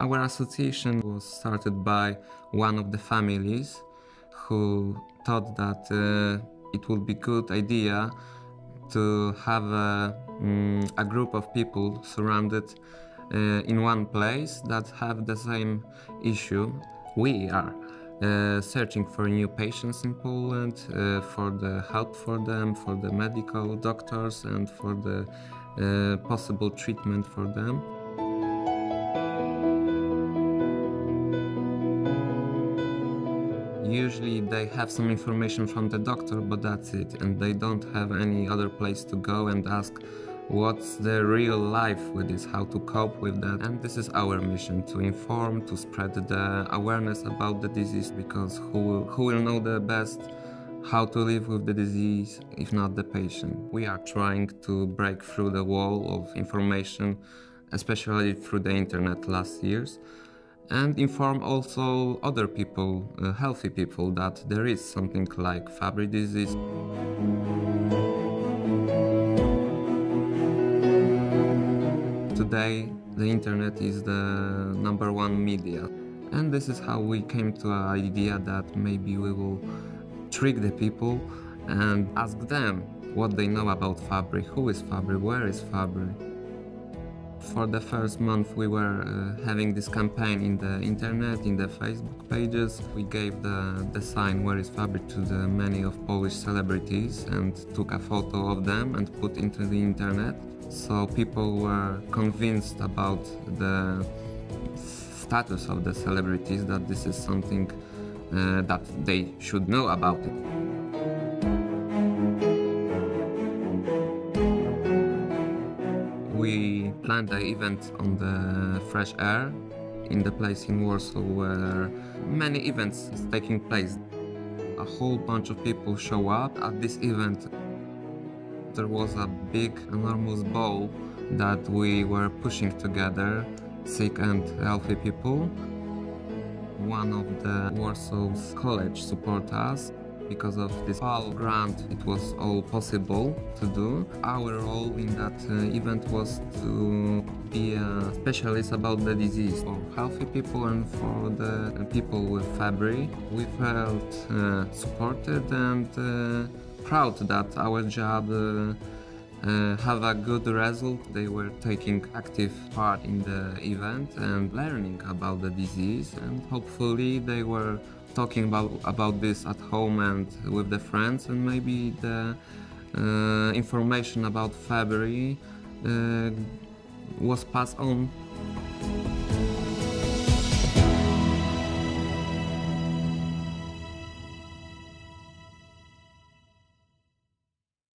Our association was started by one of the families who thought that uh, it would be good idea to have a, mm, a group of people surrounded uh, in one place that have the same issue. We are uh, searching for new patients in Poland, uh, for the help for them, for the medical doctors, and for the uh, possible treatment for them. Usually they have some information from the doctor, but that's it, and they don't have any other place to go and ask what's the real life with this, how to cope with that. And this is our mission to inform, to spread the awareness about the disease, because who, who will know the best how to live with the disease if not the patient. We are trying to break through the wall of information, especially through the internet last years and inform also other people, uh, healthy people, that there is something like Fabry disease. Today, the internet is the number one media, and this is how we came to an idea that maybe we will trick the people and ask them what they know about Fabry, who is Fabry, where is Fabry. For the first month we were uh, having this campaign in the internet, in the Facebook pages. We gave the, the sign Where is Fabry to the many of Polish celebrities and took a photo of them and put into the internet. So people were convinced about the status of the celebrities that this is something uh, that they should know about it. Planned the event on the fresh air in the place in Warsaw where many events is taking place. A whole bunch of people show up at this event. There was a big, enormous ball that we were pushing together, sick and healthy people. One of the Warsaw's college support us because of this PAL grant, it was all possible to do. Our role in that uh, event was to be a specialist about the disease for healthy people and for the people with Fabry. We felt uh, supported and uh, proud that our job uh, uh, have a good result. They were taking active part in the event and learning about the disease and hopefully they were talking about, about this at home and with the friends and maybe the uh, information about Fabry uh, was passed on